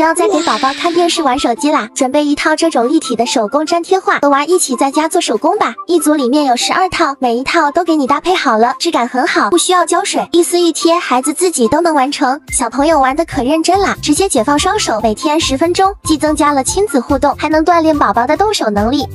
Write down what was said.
不要再给宝宝看电视玩手机啦准备一套这种立体的手工粘贴画和娃一起在家做手工吧。一组里面有十二套每一套都给你搭配好了质感很好不需要胶水一撕一贴孩子自己都能完成。小朋友玩的可认真啦直接解放双手每天十分钟既增加了亲子互动还能锻炼宝宝的动手能力。